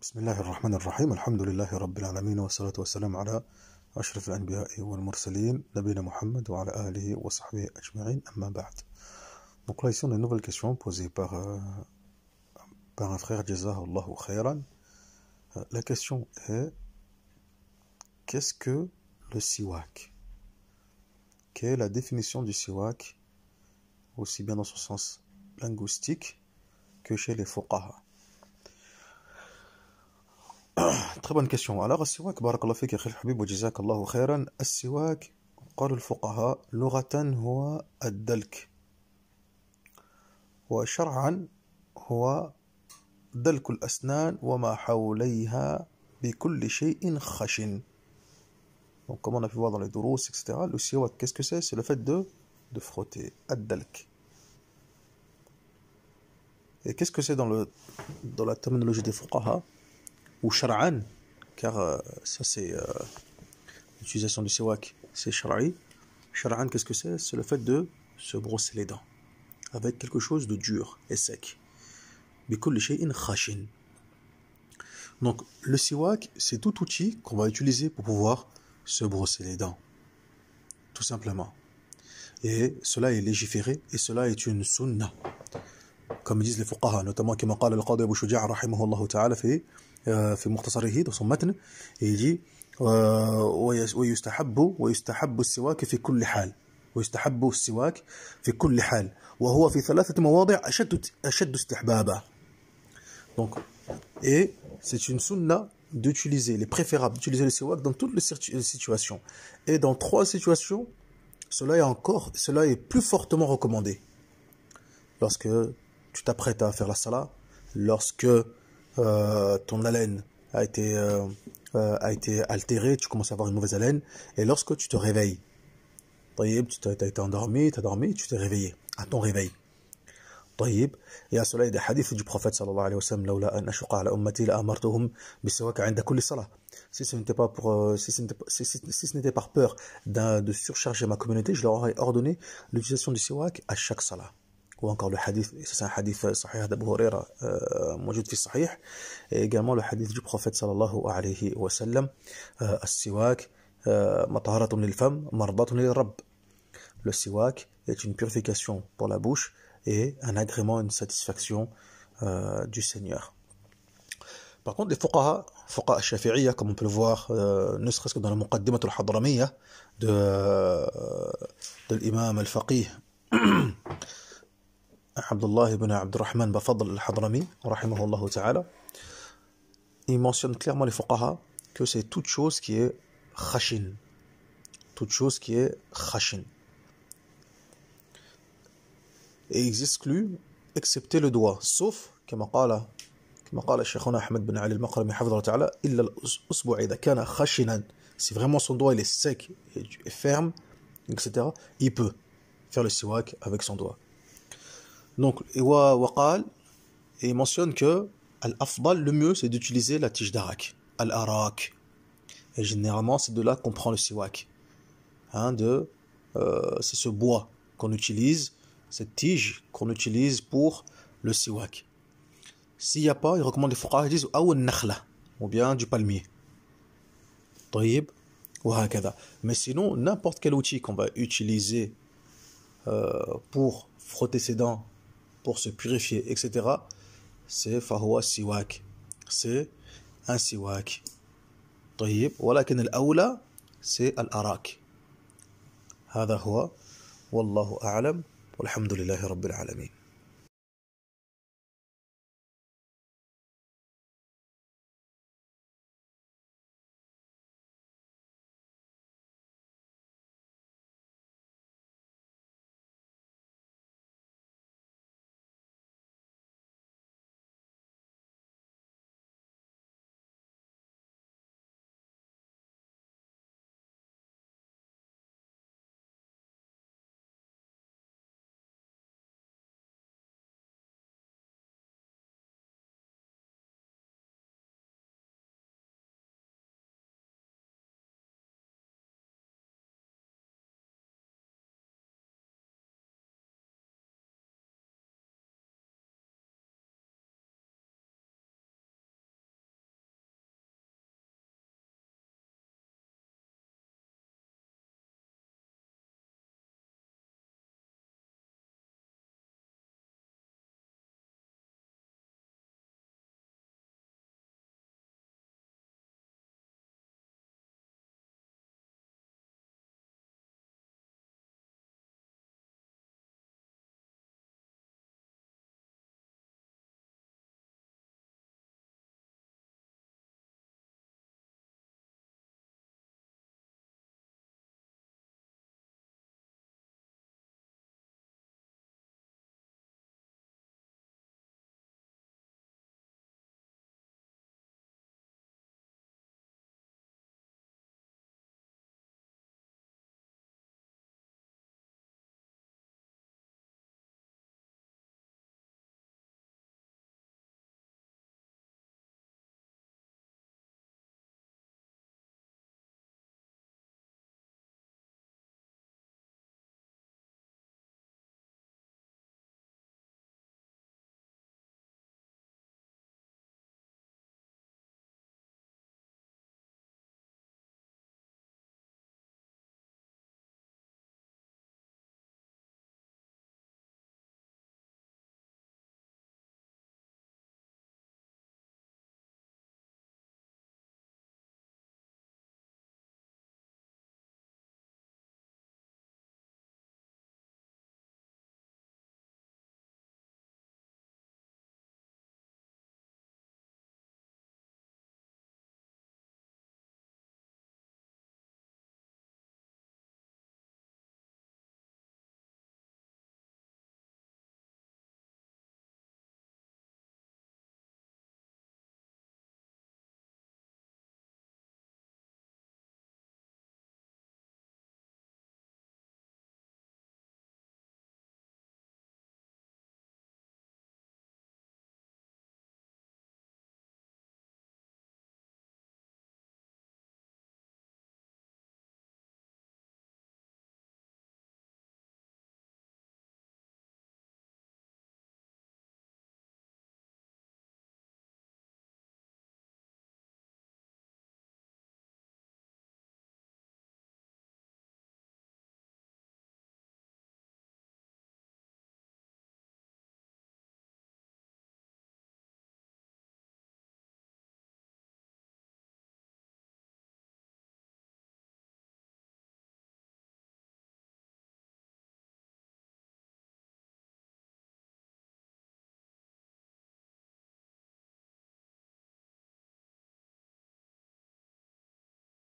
بسم الله الرحمن الرحيم الحمد لله رب العالمين والصلاة والسلام على أشرف الأنبياء والمرسلين نبينا محمد وعلى آله وصحبه أجمعين أما بعد Donc là ici on a une nouvelle question posée par, euh, par un frère Jazahullahu khairan. Euh, La question est Qu'est-ce que le siwak Quelle est la définition du siwak aussi bien dans son sens linguistique que chez les fuqaha طيب كيسيون الوغ السواك بارك الله فيك يا أخي الحبيب وجزاك الله خيرا السواك قال الفقهاء لغة هو الدلك وشرعا هو دلك الاسنان وما حوليها بكل شيء خشن دونك كما في بعض الدروس اكسترا لو سواك كيسكو سي سي لو فات دو دو فروتي الدلك Et qu'est-ce que c'est dans, le, dans la terminologie des fuqaha? ou shar'an, car euh, ça c'est euh, l'utilisation du siwak, c'est shar'i. Shar'an, qu'est-ce que c'est? C'est le fait de se brosser les dents avec quelque chose de dur et sec. Donc le siwak, c'est tout outil qu'on va utiliser pour pouvoir se brosser les dents. Tout simplement. Et cela est légiféré et cela est une sunna Comme disent les fuqaha, notamment كما قال القاضي أبو شجاع رحمه الله تعالى في في مختصره dans son متن يجي ويستحب ويستحب السواك في كل حال ويستحب السواك في كل حال وهو في ثلاثة مواضع أشد أشد استحبابا donc et c'est une sunna d'utiliser les préférables d'utiliser le siwak dans toutes les situations et dans trois situations cela est encore cela est plus fortement recommandé lorsque tu t'apprêtes à faire la salat lorsque euh, ton haleine a été, euh, euh, a été altérée, tu commences à avoir une mauvaise haleine, et lorsque tu te réveilles, tu as été endormi, tu as dormi, tu t'es réveillé, à ton réveil. طيب يا cela il y a des hadiths du prophète sallallahu alayhi wa sallam لولا أن أشق على أمتي لأمرتهم بالسواك عند كل صلاة si ce n'était pas pour si ce n'était pas, si, si, si ce n'était par peur de surcharger ma communauté je leur aurais ordonné l'utilisation du siwak à chaque salat le hadith, c'est un hadith sahih d'Abu Huraira, euh, موجود في الصحيح, le hadith du prophète sallallahu alayhi wa sallam, euh, السواك مطهرة للفم مرضاة للرب. Le siwak est une purification pour la bouche et un agrément, une satisfaction euh, du Seigneur. Par contre, les fuqaha, fuqaha shafi'iyya, comme on peut le voir, euh, ne serait-ce que dans la muqaddimat al-hadramiyya de, euh, de l'imam al-faqih, Abdullah ibn Abdurrahman Bafadl al-Hadrami, rahimahullah ta'ala, il mentionne clairement les fuqaha que c'est toute chose qui est khashin. Toute chose qui est khashin. Et ils excluent, excepté le doigt, sauf, كما قال كما قال شيخنا أحمد بن علي المقرمي حفظه الله تعالى إلا الأصبع إذا كان خشنا si vraiment son doigt il est sec et ferme, etc., il peut faire le siwak avec son doigt. Donc, il mentionne que Al-Afdal, le mieux, c'est d'utiliser la tige d'arak, Al-Arak. Et généralement, c'est de là qu'on prend le siwak. Hein, de, euh, c'est ce bois qu'on utilise, cette tige qu'on utilise pour le siwak. S'il n'y a pas, il recommande les fuqah, ils disent nakhla, ou bien du palmier. Taïb, ou Mais sinon, n'importe quel outil qu'on va utiliser euh, pour frotter ses dents pour se purifier, etc. C'est فهو siwak. C'est un siwak. طيب ولكن الأولى c'est الأراك. هذا هو والله أعلم والحمد لله رب العالمين.